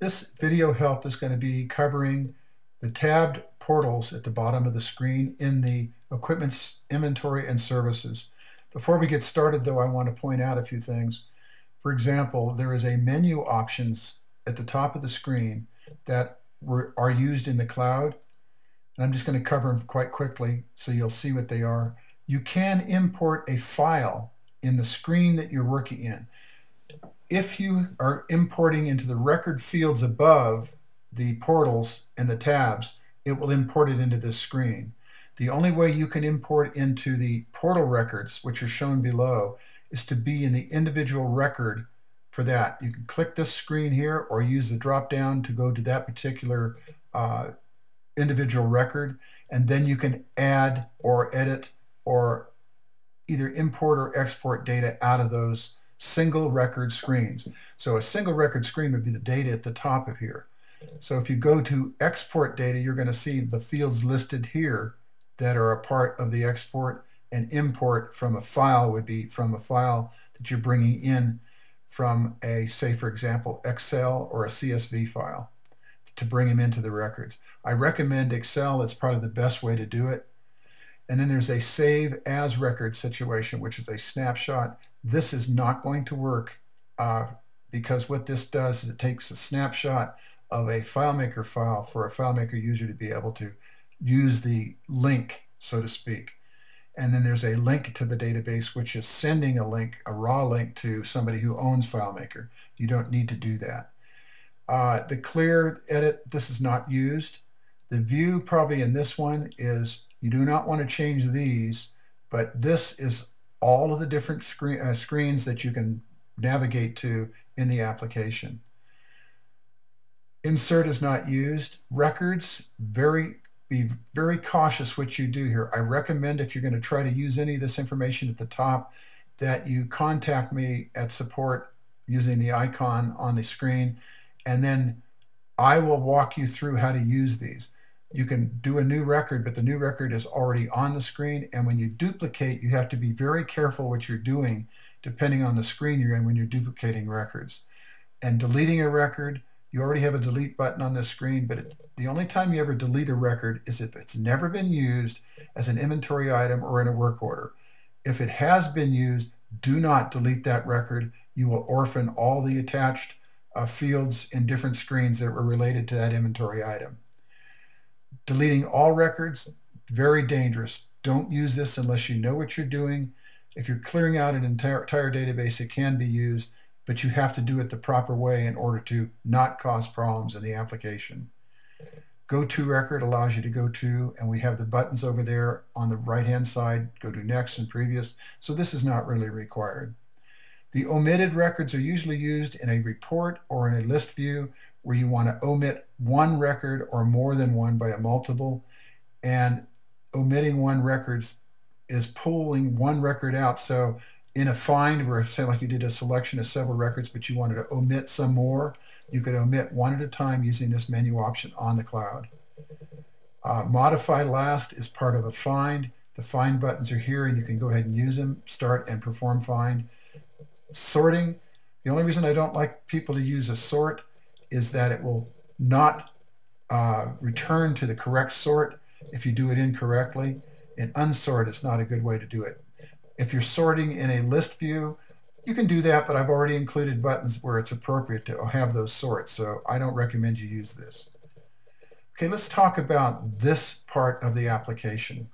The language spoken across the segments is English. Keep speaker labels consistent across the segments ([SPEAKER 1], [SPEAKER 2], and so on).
[SPEAKER 1] This video help is going to be covering the tabbed portals at the bottom of the screen in the equipment's inventory and services. Before we get started though, I want to point out a few things. For example, there is a menu options at the top of the screen that were, are used in the cloud. And I'm just going to cover them quite quickly so you'll see what they are. You can import a file in the screen that you're working in if you are importing into the record fields above the portals and the tabs, it will import it into this screen. The only way you can import into the portal records, which are shown below, is to be in the individual record for that. You can click this screen here or use the drop down to go to that particular uh, individual record, and then you can add or edit or either import or export data out of those single record screens. So a single record screen would be the data at the top of here. So if you go to export data, you're going to see the fields listed here that are a part of the export and import from a file would be from a file that you're bringing in from a, say for example, Excel or a CSV file to bring them into the records. I recommend Excel, it's probably the best way to do it. And then there's a save as record situation, which is a snapshot. This is not going to work uh, because what this does is it takes a snapshot of a FileMaker file for a FileMaker user to be able to use the link, so to speak. And then there's a link to the database, which is sending a link, a raw link to somebody who owns FileMaker. You don't need to do that. Uh, the clear edit, this is not used. The view probably in this one is you do not want to change these, but this is all of the different screen, uh, screens that you can navigate to in the application. Insert is not used. Records, very be very cautious what you do here. I recommend if you're going to try to use any of this information at the top that you contact me at support using the icon on the screen and then I will walk you through how to use these you can do a new record, but the new record is already on the screen. And when you duplicate, you have to be very careful what you're doing depending on the screen you're in when you're duplicating records. And deleting a record, you already have a delete button on the screen, but it, the only time you ever delete a record is if it's never been used as an inventory item or in a work order. If it has been used, do not delete that record. You will orphan all the attached uh, fields in different screens that were related to that inventory item. Deleting all records, very dangerous. Don't use this unless you know what you're doing. If you're clearing out an entire, entire database, it can be used, but you have to do it the proper way in order to not cause problems in the application. Go to record allows you to go to, and we have the buttons over there on the right hand side, go to next and previous, so this is not really required. The omitted records are usually used in a report or in a list view where you want to omit one record or more than one by a multiple, and omitting one record is pulling one record out. So in a find where say like you did a selection of several records but you wanted to omit some more, you could omit one at a time using this menu option on the cloud. Uh, modify last is part of a find. The find buttons are here and you can go ahead and use them, start and perform find. Sorting, the only reason I don't like people to use a sort is that it will not uh, return to the correct sort if you do it incorrectly. And unsort is not a good way to do it. If you're sorting in a list view, you can do that, but I've already included buttons where it's appropriate to have those sorts, so I don't recommend you use this. Okay, let's talk about this part of the application.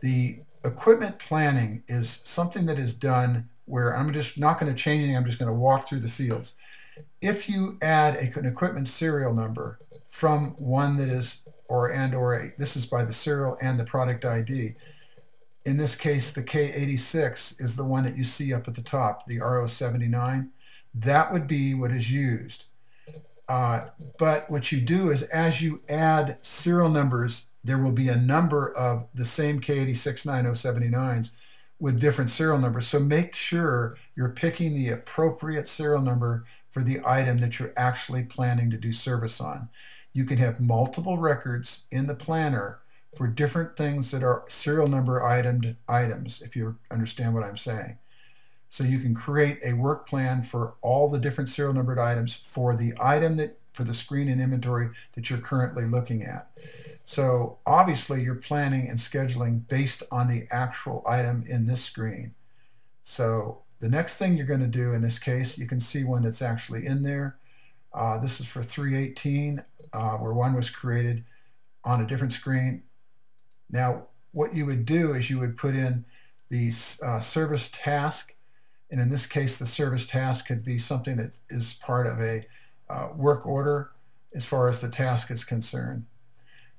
[SPEAKER 1] The equipment planning is something that is done where I'm just not going to change anything, I'm just going to walk through the fields. If you add a, an equipment serial number from one that is or and or a, this is by the serial and the product ID. In this case, the K86 is the one that you see up at the top, the RO79. That would be what is used. Uh, but what you do is as you add serial numbers, there will be a number of the same K86 9079s with different serial numbers. So make sure you're picking the appropriate serial number for the item that you're actually planning to do service on. You can have multiple records in the planner for different things that are serial number itemed items, if you understand what I'm saying. So you can create a work plan for all the different serial numbered items for the item that for the screen and inventory that you're currently looking at. So obviously you're planning and scheduling based on the actual item in this screen. So the next thing you're going to do in this case, you can see one that's actually in there. Uh, this is for 318, uh, where one was created on a different screen. Now, what you would do is you would put in the uh, service task, and in this case, the service task could be something that is part of a uh, work order as far as the task is concerned.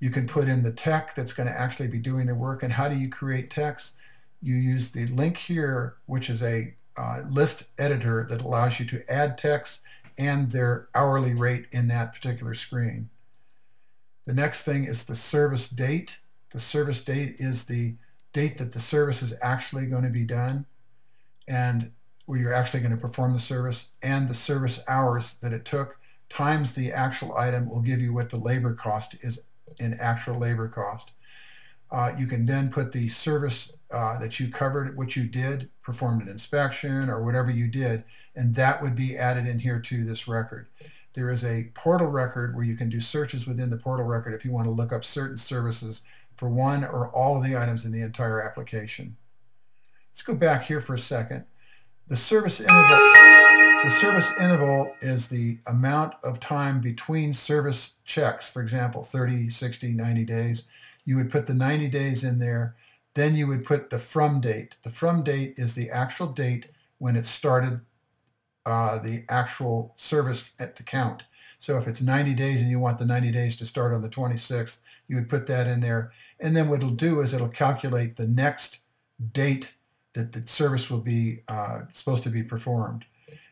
[SPEAKER 1] You can put in the tech that's going to actually be doing the work. And how do you create text? You use the link here, which is a uh, list editor that allows you to add text and their hourly rate in that particular screen. The next thing is the service date. The service date is the date that the service is actually going to be done and where you're actually going to perform the service and the service hours that it took times the actual item will give you what the labor cost is in actual labor cost. Uh, you can then put the service uh, that you covered, what you did, performed an inspection or whatever you did, and that would be added in here to this record. There is a portal record where you can do searches within the portal record if you want to look up certain services for one or all of the items in the entire application. Let's go back here for a second. The service interval, the service interval is the amount of time between service checks, for example, 30, 60, 90 days. You would put the 90 days in there. Then you would put the from date. The from date is the actual date when it started uh, the actual service at the count. So if it's 90 days and you want the 90 days to start on the 26th, you would put that in there. And then what it'll do is it'll calculate the next date that the service will be uh, supposed to be performed.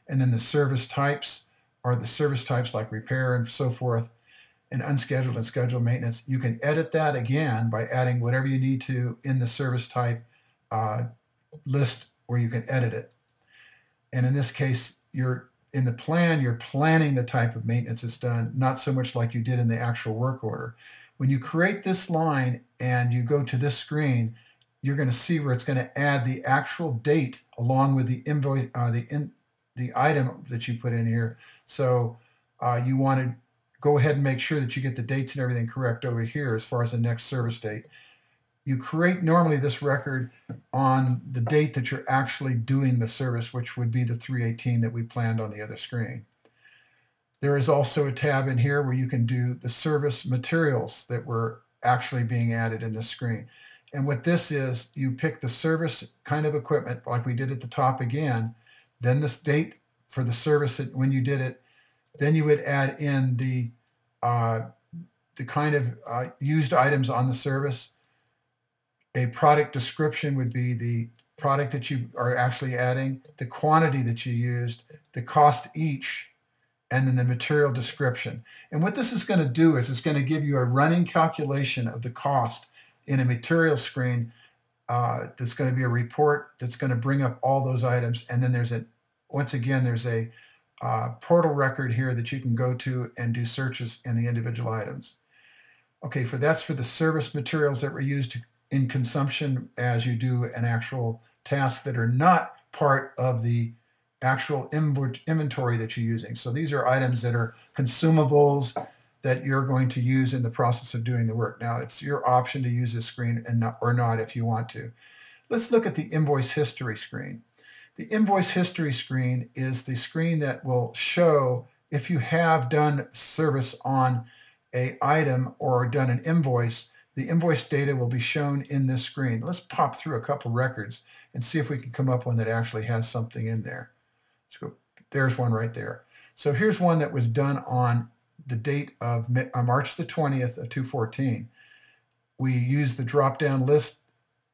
[SPEAKER 1] And then the service types are the service types like repair and so forth, and unscheduled and scheduled maintenance. You can edit that again by adding whatever you need to in the service type uh, list where you can edit it. And in this case, you're in the plan, you're planning the type of maintenance that's done, not so much like you did in the actual work order. When you create this line and you go to this screen, you're going to see where it's going to add the actual date along with the invoice, uh, the in, the item that you put in here. So uh, you want to go ahead and make sure that you get the dates and everything correct over here as far as the next service date. You create normally this record on the date that you're actually doing the service, which would be the 318 that we planned on the other screen. There is also a tab in here where you can do the service materials that were actually being added in this screen. And what this is, you pick the service kind of equipment like we did at the top again, then this date for the service that when you did it, then you would add in the uh, the kind of uh, used items on the service. A product description would be the product that you are actually adding, the quantity that you used, the cost each, and then the material description. And what this is going to do is it's going to give you a running calculation of the cost in a material screen uh, that's going to be a report that's going to bring up all those items. And then there's a, once again, there's a uh, portal record here that you can go to and do searches in the individual items. Okay, for that's for the service materials that were used in consumption as you do an actual task that are not part of the actual inventory that you're using. So these are items that are consumables that you're going to use in the process of doing the work. Now it's your option to use this screen and not, or not if you want to. Let's look at the invoice history screen. The invoice history screen is the screen that will show if you have done service on a item or done an invoice, the invoice data will be shown in this screen. Let's pop through a couple records and see if we can come up one that actually has something in there. Go. There's one right there. So here's one that was done on the date of uh, March the 20th of 214. We use the drop-down list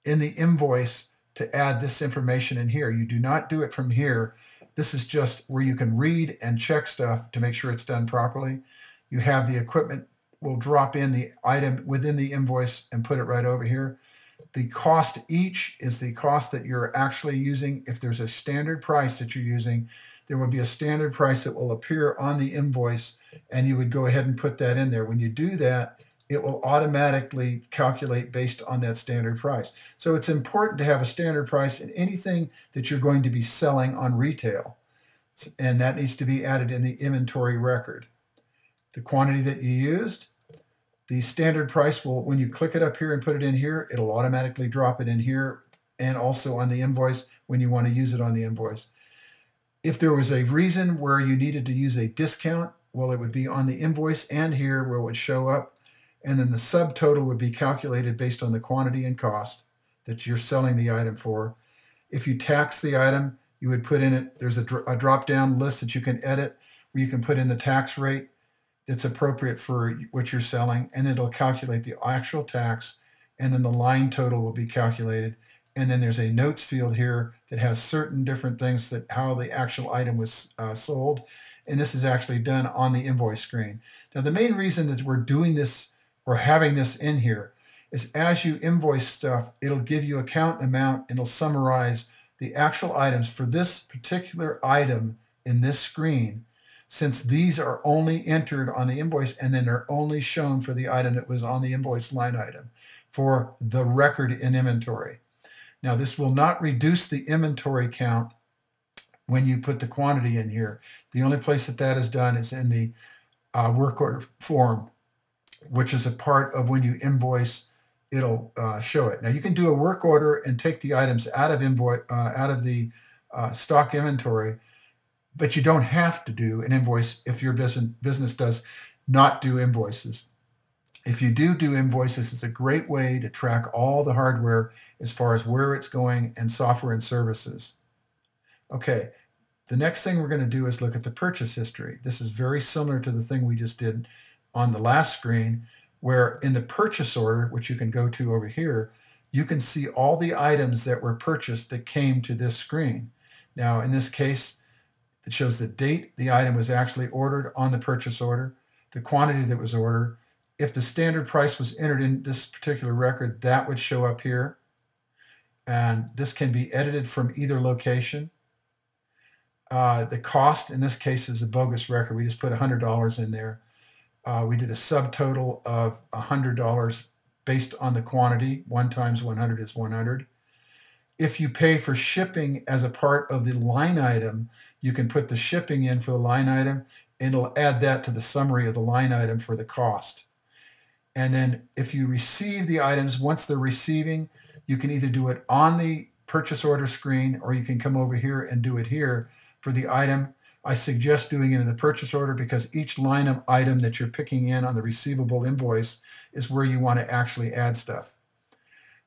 [SPEAKER 1] in the invoice to add this information in here. You do not do it from here. This is just where you can read and check stuff to make sure it's done properly. You have the equipment will drop in the item within the invoice and put it right over here. The cost each is the cost that you're actually using. If there's a standard price that you're using, there will be a standard price that will appear on the invoice, and you would go ahead and put that in there. When you do that, it will automatically calculate based on that standard price. So it's important to have a standard price in anything that you're going to be selling on retail. And that needs to be added in the inventory record. the quantity that you used. The standard price will, when you click it up here and put it in here, it'll automatically drop it in here and also on the invoice when you want to use it on the invoice. If there was a reason where you needed to use a discount, well, it would be on the invoice and here where it would show up. And then the subtotal would be calculated based on the quantity and cost that you're selling the item for. If you tax the item, you would put in it, there's a, a drop down list that you can edit where you can put in the tax rate that's appropriate for what you're selling, and it'll calculate the actual tax, and then the line total will be calculated. And then there's a notes field here that has certain different things that how the actual item was uh, sold. And this is actually done on the invoice screen. Now, the main reason that we're doing this or having this in here is as you invoice stuff, it'll give you account amount and it'll summarize the actual items for this particular item in this screen since these are only entered on the invoice and then are only shown for the item that was on the invoice line item for the record in inventory. Now this will not reduce the inventory count when you put the quantity in here. The only place that that is done is in the uh, work order form, which is a part of when you invoice, it'll uh, show it. Now you can do a work order and take the items out of invoice, uh, out of the uh, stock inventory but you don't have to do an invoice if your business business does not do invoices. If you do do invoices, it's a great way to track all the hardware as far as where it's going and software and services. Okay, the next thing we're going to do is look at the purchase history. This is very similar to the thing we just did on the last screen, where in the purchase order, which you can go to over here, you can see all the items that were purchased that came to this screen. Now, in this case, it shows the date the item was actually ordered on the purchase order, the quantity that was ordered. If the standard price was entered in this particular record, that would show up here. And this can be edited from either location. Uh, the cost in this case is a bogus record. We just put $100 in there. Uh, we did a subtotal of $100 based on the quantity. 1 times 100 is 100. If you pay for shipping as a part of the line item, you can put the shipping in for the line item and it'll add that to the summary of the line item for the cost. And then if you receive the items, once they're receiving, you can either do it on the purchase order screen or you can come over here and do it here for the item. I suggest doing it in the purchase order because each line of item that you're picking in on the receivable invoice is where you want to actually add stuff.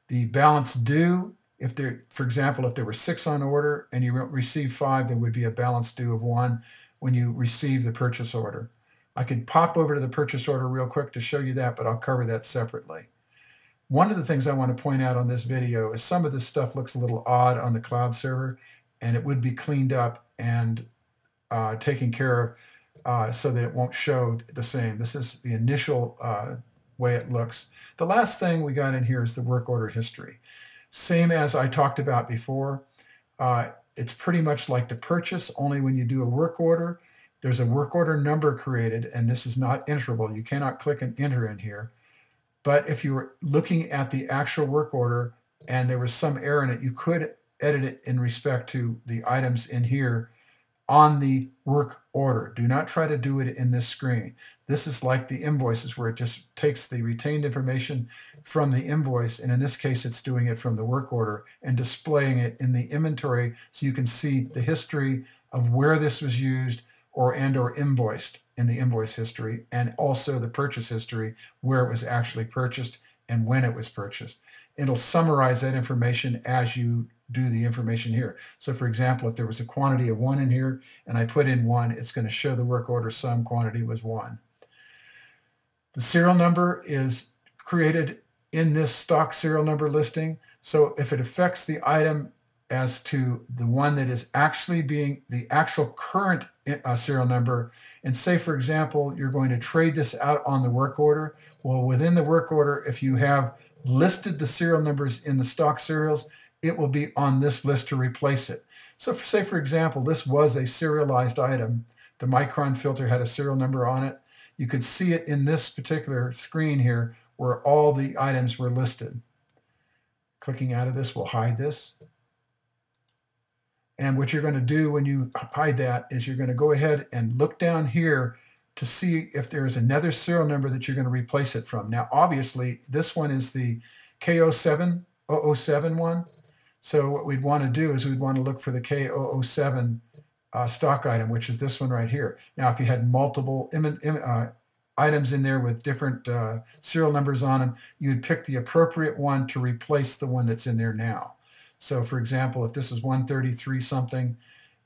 [SPEAKER 1] The balance due if there, for example, if there were six on order and you receive five, there would be a balance due of one when you receive the purchase order. I could pop over to the purchase order real quick to show you that, but I'll cover that separately. One of the things I want to point out on this video is some of this stuff looks a little odd on the cloud server, and it would be cleaned up and uh, taken care of uh, so that it won't show the same. This is the initial uh, way it looks. The last thing we got in here is the work order history. Same as I talked about before. Uh, it's pretty much like the purchase, only when you do a work order, there's a work order number created, and this is not enterable. You cannot click and enter in here. But if you were looking at the actual work order and there was some error in it, you could edit it in respect to the items in here on the work order. Do not try to do it in this screen. This is like the invoices where it just takes the retained information from the invoice, and in this case, it's doing it from the work order and displaying it in the inventory so you can see the history of where this was used or and or invoiced in the invoice history and also the purchase history where it was actually purchased and when it was purchased. It'll summarize that information as you do the information here. So for example, if there was a quantity of one in here and I put in one, it's going to show the work order sum quantity was one. The serial number is created in this stock serial number listing. So if it affects the item as to the one that is actually being the actual current uh, serial number, and say, for example, you're going to trade this out on the work order, well, within the work order, if you have listed the serial numbers in the stock serials, it will be on this list to replace it. So for, say, for example, this was a serialized item. The micron filter had a serial number on it. You could see it in this particular screen here where all the items were listed. Clicking out of this will hide this. And what you're going to do when you hide that is you're going to go ahead and look down here to see if there is another serial number that you're going to replace it from. Now, obviously, this one is the K07 007 one. So what we'd want to do is we'd want to look for the K007 uh, stock item, which is this one right here. Now, if you had multiple uh, items in there with different uh, serial numbers on them, you would pick the appropriate one to replace the one that's in there now. So for example, if this is 133 something,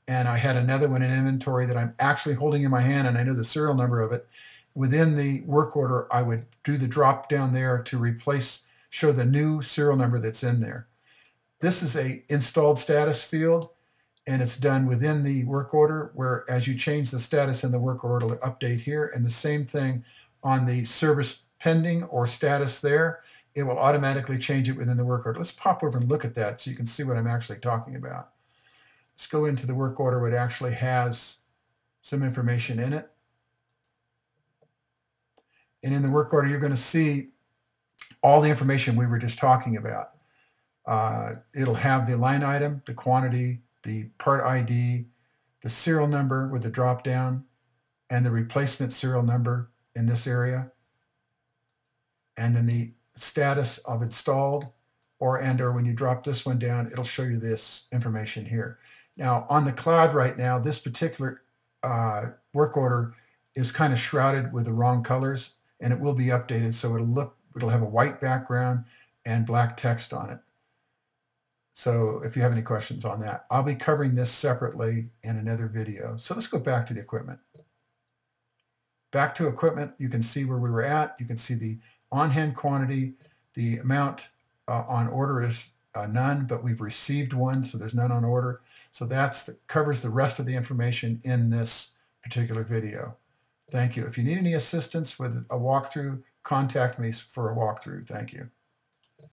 [SPEAKER 1] and I had another one in inventory that I'm actually holding in my hand and I know the serial number of it, within the work order, I would do the drop down there to replace, show the new serial number that's in there. This is a installed status field and it's done within the work order where as you change the status in the work order update here. And the same thing on the service pending or status there it will automatically change it within the work order. Let's pop over and look at that so you can see what I'm actually talking about. Let's go into the work order where it actually has some information in it. And in the work order you're going to see all the information we were just talking about uh, it'll have the line item the quantity the part ID, the serial number with the drop down, and the replacement serial number in this area, and then the status of installed, or and or when you drop this one down, it'll show you this information here. Now on the cloud right now, this particular uh, work order is kind of shrouded with the wrong colors, and it will be updated so it'll look it'll have a white background and black text on it. So if you have any questions on that, I'll be covering this separately in another video. So let's go back to the equipment. Back to equipment, you can see where we were at. You can see the on-hand quantity. The amount uh, on order is uh, none, but we've received one, so there's none on order. So that covers the rest of the information in this particular video. Thank you. If you need any assistance with a walkthrough, contact me for a walkthrough. Thank you.